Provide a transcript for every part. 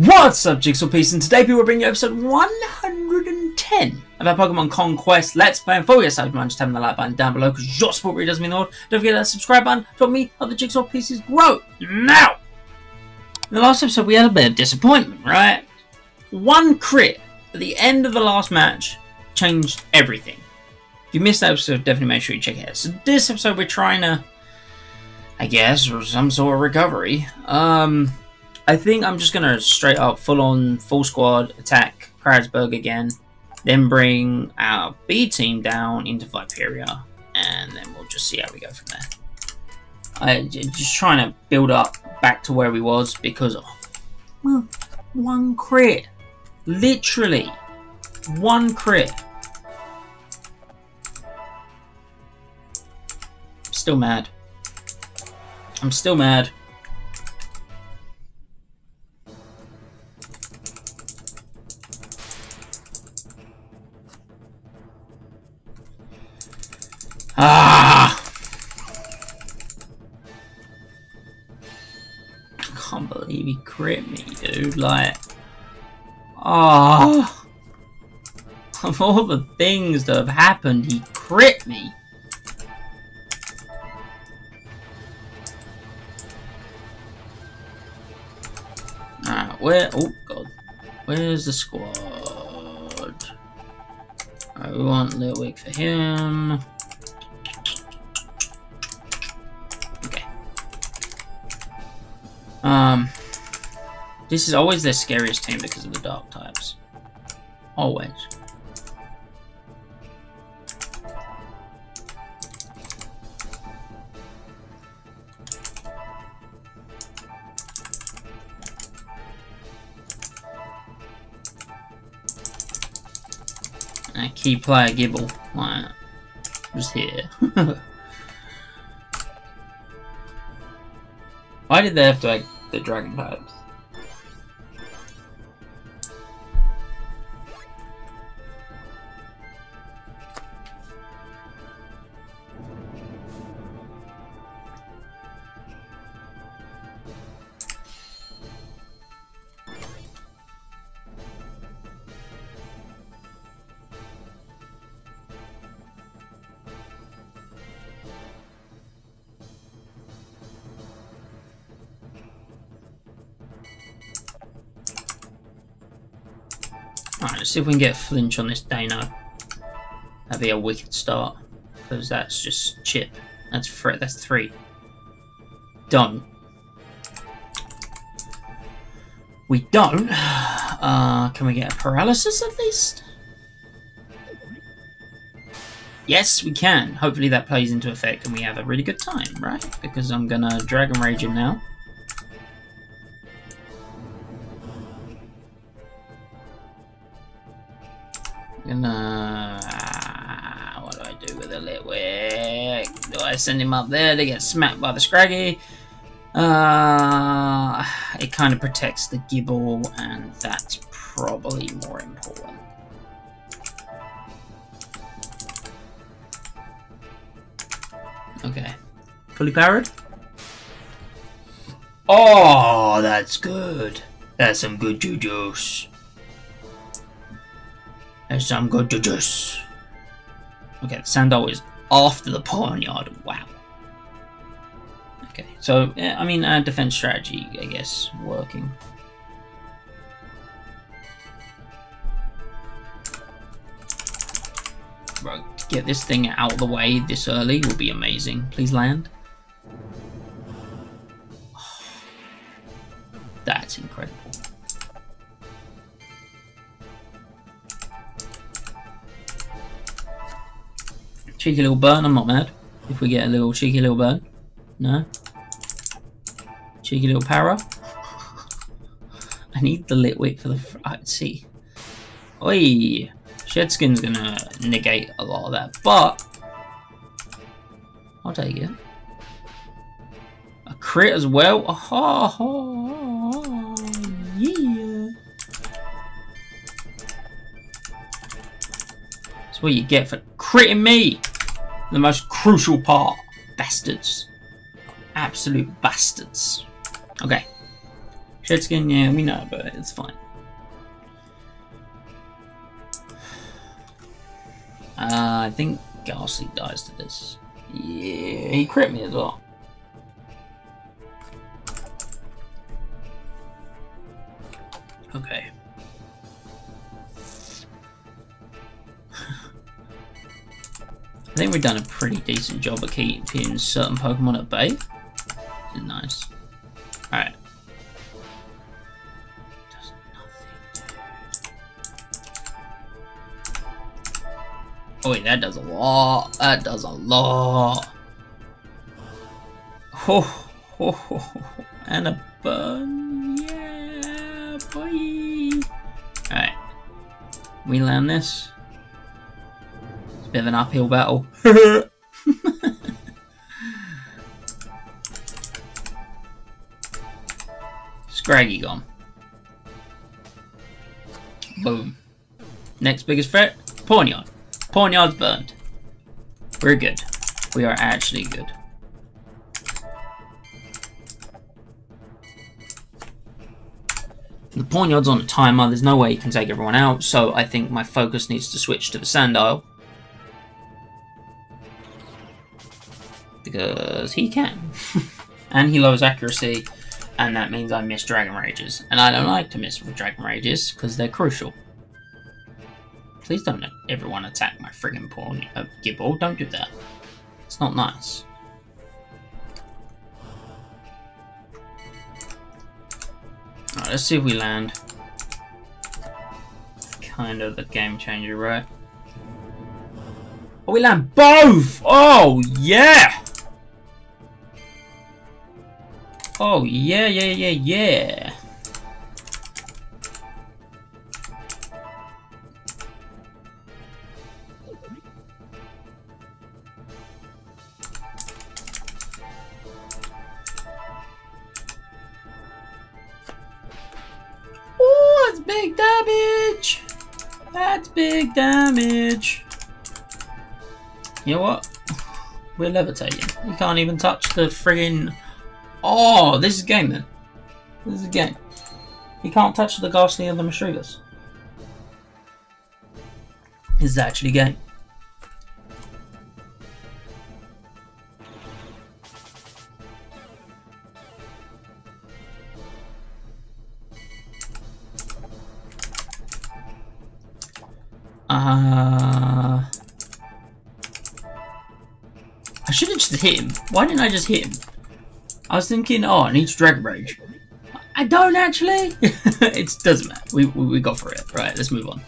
What's up, Jigsaw Piece? And today we will bring you episode 110 of our Pokemon Conquest Let's Play. And for yourself, mind just having the like button down below because your support really does mean the world. Don't forget that subscribe button to help me help the Jigsaw Pieces grow. Now! In the last episode, we had a bit of disappointment, right? One crit at the end of the last match changed everything. If you missed that episode, definitely make sure you check it out. So this episode, we're trying to, I guess, some sort of recovery. Um... I think I'm just gonna straight up full on full squad attack Kreisberg again, then bring our B team down into Viperia, and then we'll just see how we go from there. I just trying to build up back to where we was because oh, well, one crit, literally one crit. Still mad. I'm still mad. Ah! I can't believe he crit me, dude. Like, ah! Oh. Of all the things that have happened, he crit me. Where? Oh, God. Where's the squad? Alright, we want Litwick for him. Um, this is always the scariest team because of the dark types. Always. A key player Gible, like, just here. Why did they have to like the dragon types? Let's see if we can get flinch on this Dano. That'd be a wicked start. Because that's just chip. That's three. That's three. Done. We don't. Uh, can we get a paralysis at least? Yes, we can. Hopefully that plays into effect and we have a really good time, right? Because I'm gonna Dragon Rage him now. Litwick? Do I send him up there to get smacked by the Scraggy? Uh, it kind of protects the Gible, and that's probably more important. Okay. Fully powered? Oh, that's good. That's some good juice. There's some good juice. Okay, the Sandile is after the Pawniard. Wow. Okay, so, yeah, I mean, uh, defense strategy, I guess, working. Right, get this thing out of the way this early will be amazing. Please land. Cheeky little burn, I'm not mad. If we get a little cheeky little burn. No? Cheeky little para. I need the Litwick for the... Let's see. Oi! Shedskin's gonna negate a lot of that, but... I'll take it. A crit as well? Oh, oh, yeah! That's what you get for critting me! The most crucial part. Bastards. Absolute bastards. Okay. Shed skin, yeah, we know, but it's fine. Uh, I think Gastly dies to this. Yeah, he crit me as well. Okay. I think we've done a pretty decent job of keeping certain Pokemon at bay. Nice. Alright. Oh wait, that does a lot. That does a lot. Oh, oh, oh, and a burn. Yeah, boy. Alright. We land this. Bit of an uphill battle. Scraggy gone. Boom. Next biggest threat, Pawniard. Pawniard's burned. We're good. We are actually good. The Pawniard's on a timer, there's no way he can take everyone out, so I think my focus needs to switch to the Sandile. Because he can. and he loves accuracy, and that means I miss Dragon Rages. And I don't like to miss Dragon Rages, because they're crucial. Please don't let everyone attack my friggin' pawn. Uh, Gible, don't do that. It's not nice. Alright, let's see if we land. Kind of the game changer, right? Oh, we land both! Oh, yeah! Oh, yeah, yeah, yeah, yeah. big damage! That's big damage. You know what? We're levitating. You can't even touch the friggin... Oh, this is game then. This is game. He can't touch the Gastly and the Misdreavus. This is actually game. Uh, I should have just hit him. Why didn't I just hit him? I was thinking, oh, I need to Dragon Rage. I don't actually. it doesn't matter. We, we, we got for it. Right, let's move on.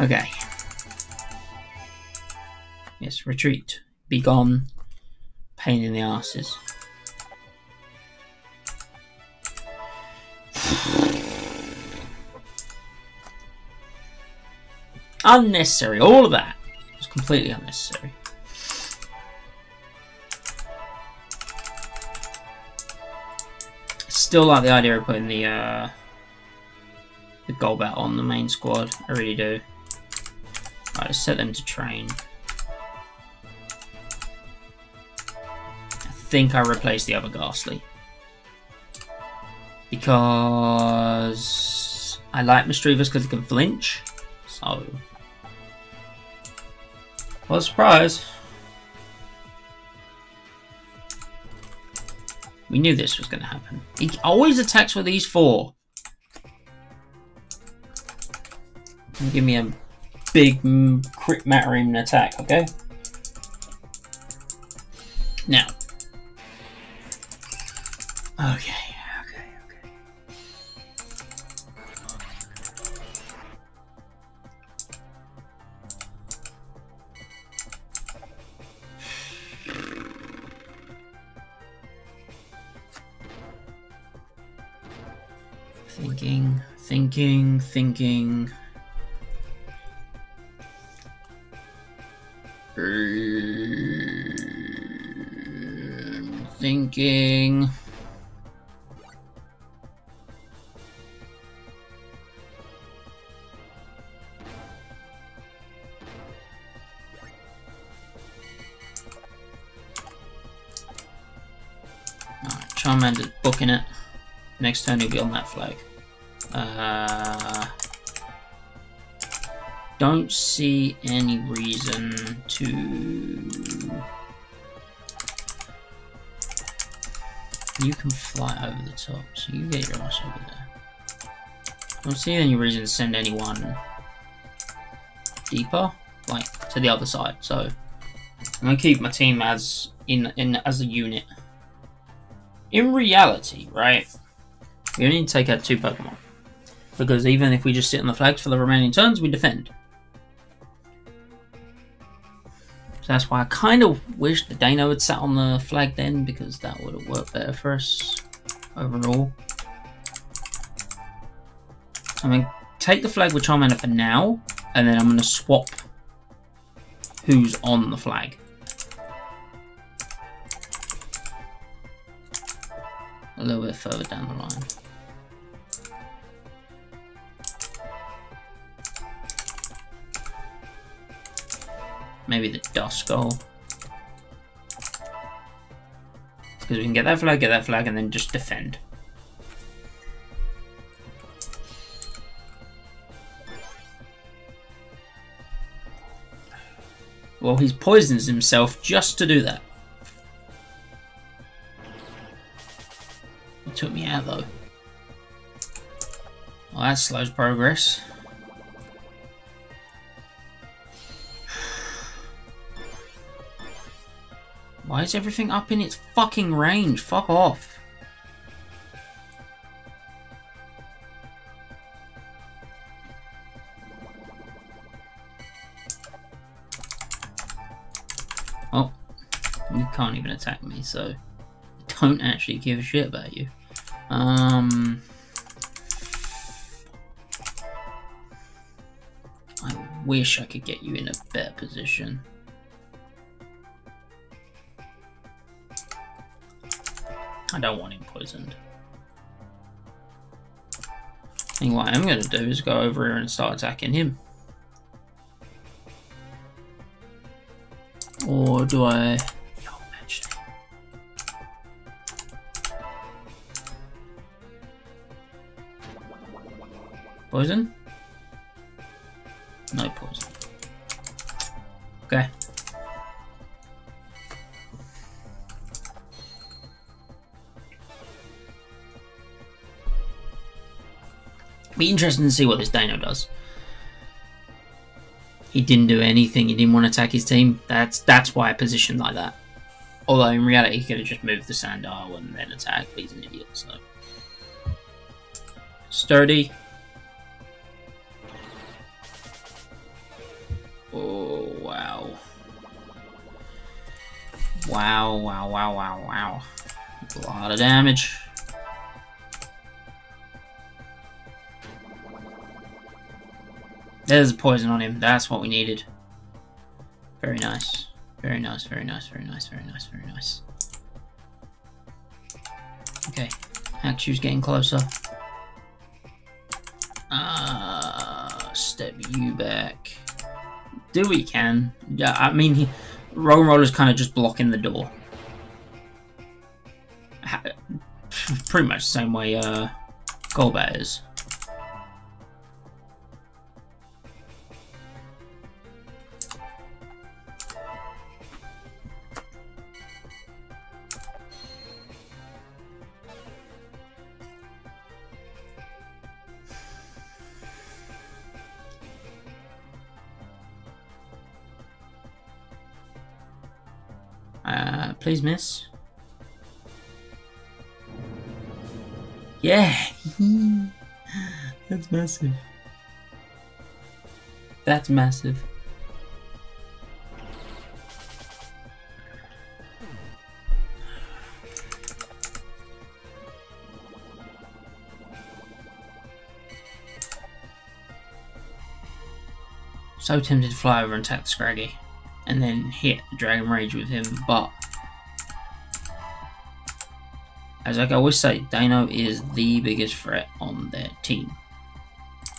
okay. Yes, retreat. Be gone. Pain in the asses. Unnecessary. All of that was completely unnecessary. Still like the idea of putting the uh, the Golbat on the main squad. I really do. Let's set them to train. I think I replaced the other Gastly. Because I like Misdreavus because it can flinch. So what a surprise. We knew this was going to happen. He always attacks with these four. Give me a big mm, crit mattering attack, okay? Now. Okay. Thinking, thinking. Ah, thinking. Charmander's booking it. Next turn he'll be on that flag. Uh, don't see any reason to... You can fly over the top, so you get your ass over there. Don't see any reason to send anyone deeper, like to the other side. So I'm gonna keep my team as in in as a unit. In reality, right, we only need to take out two Pokemon because even if we just sit on the flags for the remaining turns, we defend. So that's why I kind of wish the Dano had sat on the flag then because that would have worked better for us overall. I'm going to take the flag with Charmander for now, and then I'm going to swap who's on the flag. A little bit further down the line. Maybe the Duskull. Because we can get that flag, get that flag, and then just defend. Well, he poisons himself just to do that. He took me out, though. Well, that slows progress. Why is everything up in its fucking range? Fuck off. Oh, you can't even attack me, so I don't actually give a shit about you. Um, I wish I could get you in a better position. I don't want him poisoned. I think what I'm going to do is go over here and start attacking him. Or do I... Poison? Be interesting to see what this Dano does. He didn't do anything. He didn't want to attack his team. That's that's why I positioned like that. Although in reality, he could have just moved the Sandile and then attacked. But he's an idiot, so sturdy. Oh wow! Wow! Wow! Wow! Wow! Wow! A lot of damage. There's poison on him. That's what we needed. Very nice. Very nice, very nice, very nice, very nice, very nice. Okay. Axew's getting closer. Ah, uh, step you back. Do what you can. Yeah, I mean, he, Roller's kind of just blocking the door. Ha pretty much the same way uh, Golbat is. Please miss. Yeah! That's massive. That's massive. So tempted to fly over and attack the Scraggy and then hit Dragon Rage with him, but as like I always say, Dino is the biggest threat on their team.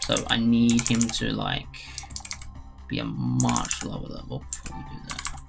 So I need him to like be a much lower level before we do that.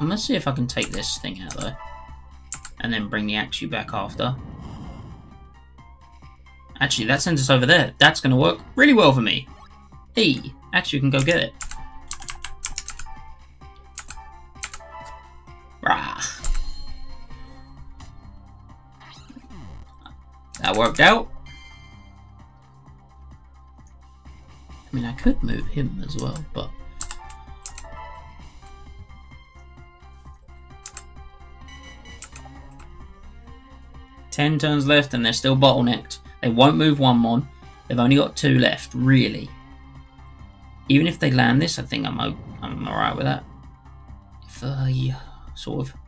I'm gonna see if I can take this thing out though. and then bring the Axew back after. Actually, that sends us over there. That's to work really well for me. Actually, you can go get it. That worked out. I mean, I could move him as well, but... Ten turns left and they're still bottlenecked. They won't move one mon. They've only got two left, really. Even if they land this, I think I'm I'm alright with that. If, yeah, sort of.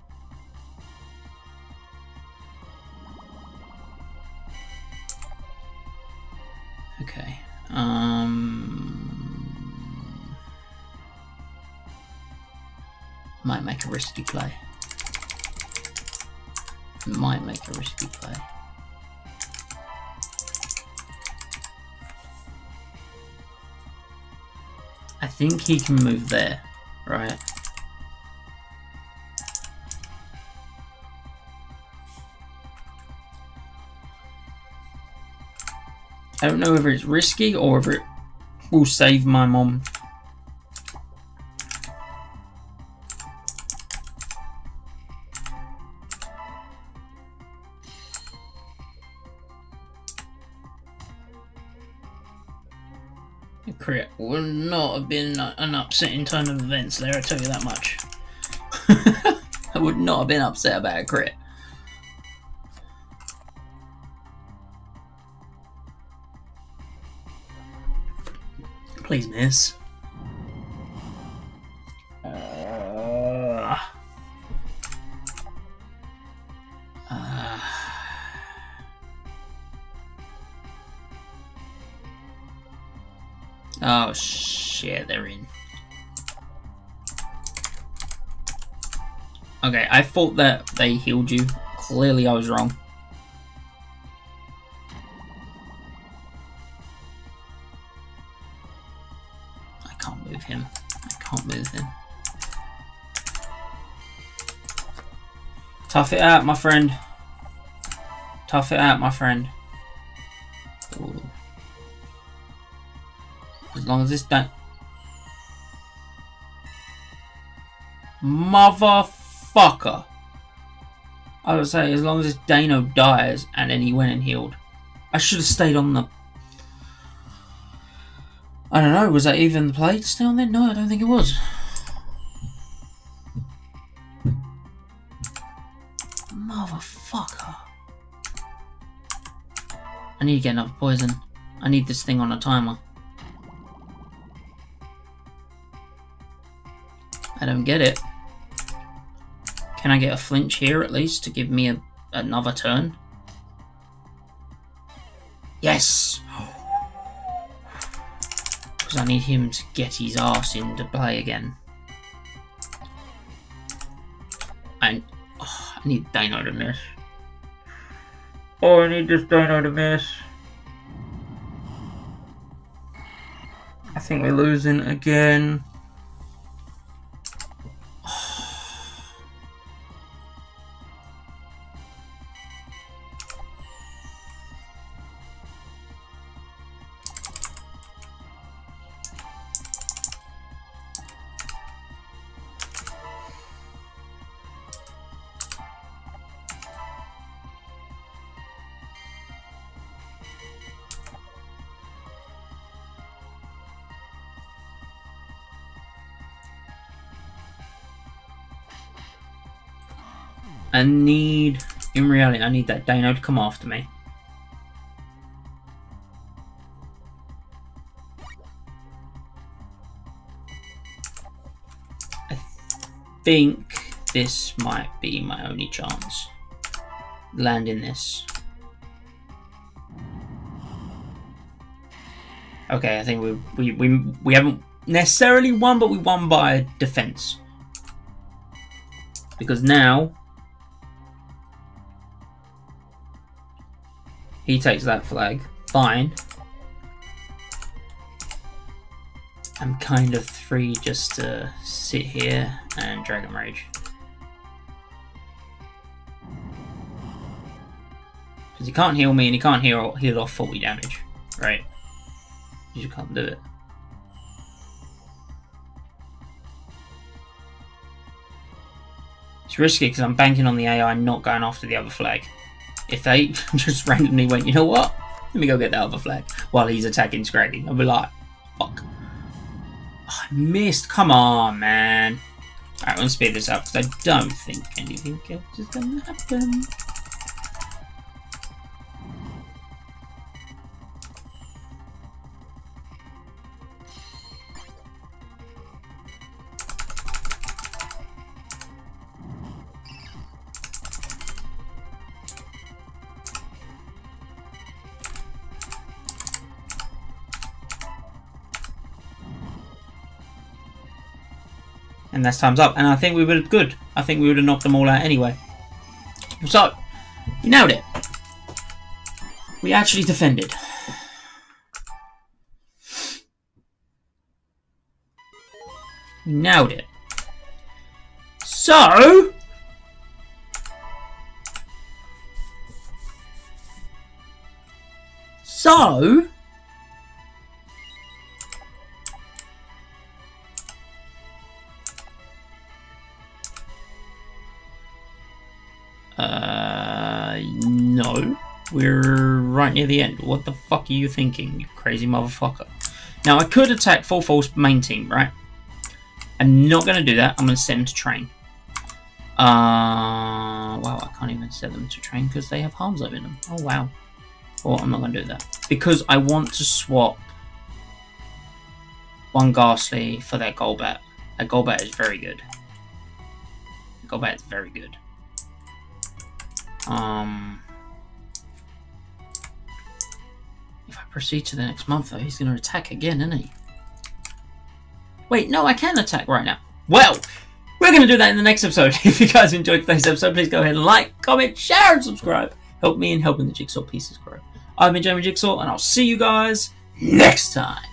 A risky play. Might make a risky play. I think he can move there, right? I don't know whether it's risky or whether it will save my mom. An upsetting turn of events there, I tell you that much. I would not have been upset about a crit. Please miss. Uh, uh, oh shit, they're in. Okay, I thought that they healed you. Clearly I was wrong. I can't move him. I can't move him. Tough it out, my friend. Tough it out, my friend. Ooh. As long as this don't... Motherfucker. I would say, as long as Dano dies and then he went and healed. I should have stayed on the... I don't know, was that even the play to stay on there? No, I don't think it was. Motherfucker. I need to get enough poison. I need this thing on a timer. I don't get it. Can I get a flinch here at least to give me a, another turn? Yes! Because I need him to get his ass into play again. And oh, I need Dino to miss. Oh, I need this Dino to miss. I think we're losing again. I need, in reality, I need that Dino to come after me. I think this might be my only chance. Landing this. Okay, I think we, we, we, we haven't necessarily won, but we won by defense. Because now He takes that flag. Fine. I'm kind of free just to sit here and Dragon Rage. Because he can't heal me and he can't heal, heal off 40 damage. Right? You can't do it. It's risky because I'm banking on the AI not going after the other flag. If they just randomly went, you know what? Let me go get that other flag while he's attacking Scraggy. I'll be like, fuck. Oh, I missed. Come on, man. Alright, let's speed this up because I don't think anything else is going to happen. And that's time's up. And I think we were good. I think we would have knocked them all out anyway. So, we nailed it. We actually defended. We nailed it. So... So... We're right near the end. What the fuck are you thinking, you crazy motherfucker? Now, I could attack full force main team, right? I'm not going to do that. I'm going to send them to train. Uh, wow, I can't even set them to train because they have harms over them. Oh, wow. Well, I'm not going to do that. Because I want to swap one Gastly for that Golbat. That Golbat is very good. Golbat is very good. Um, proceed to the next month, though, he's going to attack again, isn't he? Wait, no, I can attack right now. Well, we're going to do that in the next episode. If you guys enjoyed today's episode, please go ahead and like, comment, share, and subscribe. Help me in helping the Jigsaw pieces grow. I've been Jamie Jigsaw, and I'll see you guys next time.